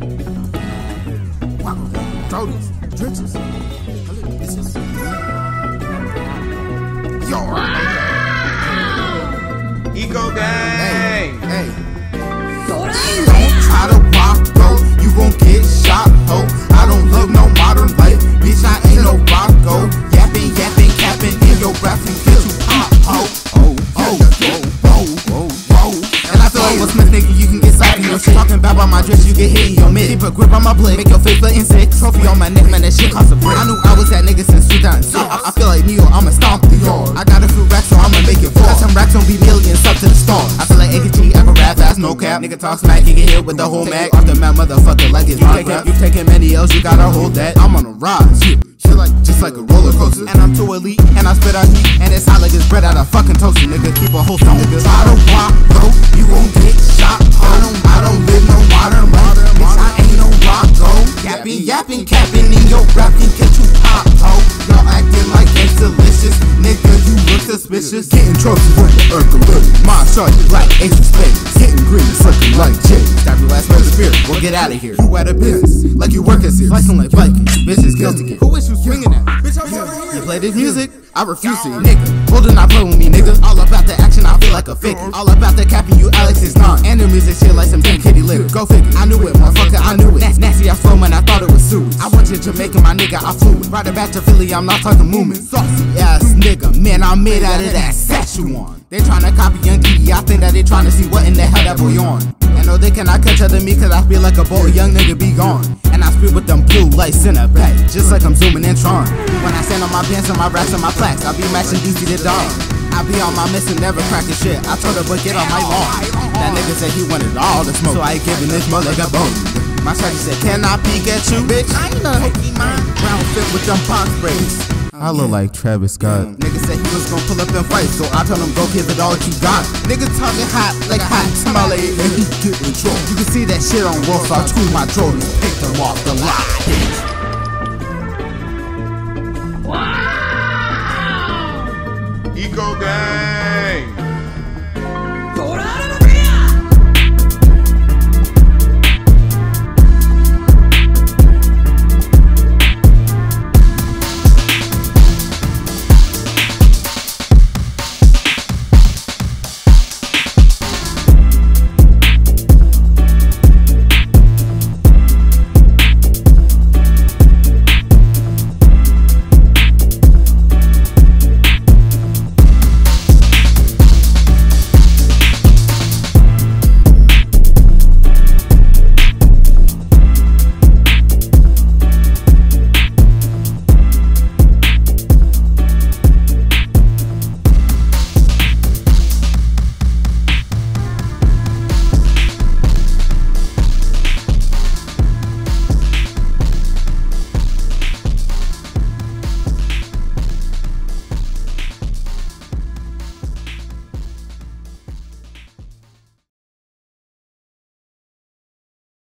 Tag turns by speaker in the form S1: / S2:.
S1: Wow, throw this, drenches. This is. Yo,
S2: Eco gang.
S1: hey. Don't try to rock, bro. You gon' get shot, ho. I don't live no modern Talking bad about my dress, you get hit in your mid. Keep a grip on my blade, make your face look insect. Trophy on my neck, man, that shit cost a brick. I knew I was that nigga since 2006. I, I feel like Neo, I'ma stomp the yard. I got a few racks, so I'ma make it fall. Got some racks on be millions up to the stars. I feel like AKG, ever rap fast, no cap. Nigga talk smack, you get hit with the whole mag. Off the map, motherfucker, like it's my. You taking many L's, you gotta hold that. I'm on a rise, yeah. Shit like, just like a roller coaster. And I'm too elite, and I spit out heat. And it's hot like it's bread out of fucking toaster, nigga. Keep a whole holster, nigga. Try to walk, bro, you gon' get shot. I don't, I don't live suspicious. Getting trophies with the Urkelity. My shot, you like of spades. Getting green, sucking like Jay. Stab your last the spirit. Well, get out of here. You at a business, like you work at here. Slicing like Vikings. Bitches guilty. Play this music? I refuse to, nigga. Hold not play with me, nigga. All about the action, I feel like a figure. All about the capping, you Alex is not. And the music shit like some damn kitty litter. Go figure. I knew it, motherfucker, I knew it. That's Nasty ass flow, man, I thought it was sewage. I went to Jamaica, my nigga, I flew it. It back to Philly, I'm not talking movement. Saucy ass nigga, man, I'm made out of that Szechuan. They tryna copy Young Diddy, I think that they tryna see what in the hell that boy on. And no, they cannot catch up to me, cause I feel like a boy, young nigga be gone. And I speak with them blue lights in a back, just like I'm zooming in Tron. When I stand on my pants and my racks and my plaques, I be matching DC the dog. I be on my mission, never cracking shit. I told her, but get on my lawn. That nigga said he wanted all the smoke, so I ain't giving this mother a bone. My shawty said, Can I peek at you, bitch? I ain't a Pokemon. Brown fit with them box braids.
S3: I look like Travis Scott.
S1: Nigga said he was gonna pull up and fight, so I told him go give it all that you got. Nigga talking hot like hot tamale, and he getting drunk. You can see that shit on Wolf, I tweet my Jordans, picked them off the line.